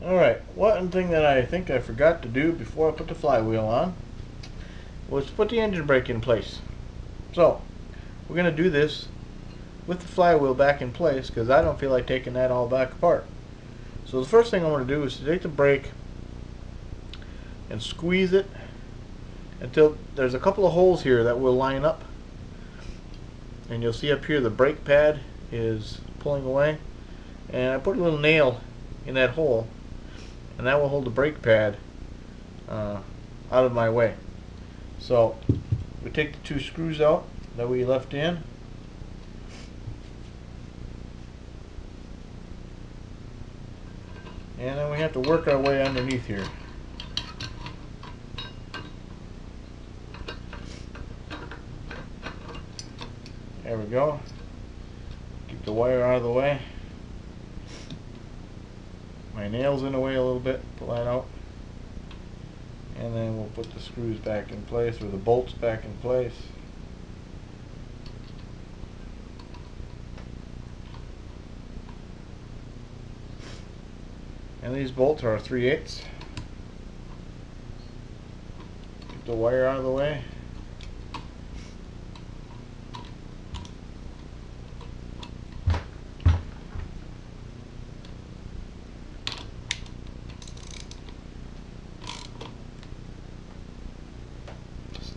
Alright, one thing that I think I forgot to do before I put the flywheel on was to put the engine brake in place. So, we're going to do this with the flywheel back in place because I don't feel like taking that all back apart. So the first thing I want to do is to take the brake and squeeze it until there's a couple of holes here that will line up and you'll see up here the brake pad is pulling away and I put a little nail in that hole and that will hold the brake pad uh, out of my way. So we take the two screws out that we left in. And then we have to work our way underneath here. There we go. Keep the wire out of the way my nails in the way a little bit, pull that out. And then we'll put the screws back in place, or the bolts back in place. And these bolts are 3 eighths. Get the wire out of the way.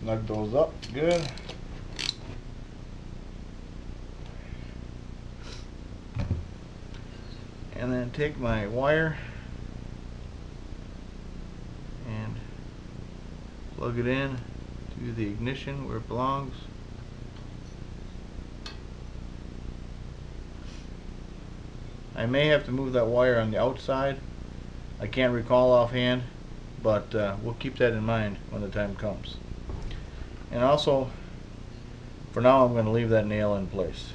Snug those up, good. And then take my wire and plug it in to the ignition where it belongs. I may have to move that wire on the outside. I can't recall offhand, but uh, we'll keep that in mind when the time comes. And also, for now I'm going to leave that nail in place.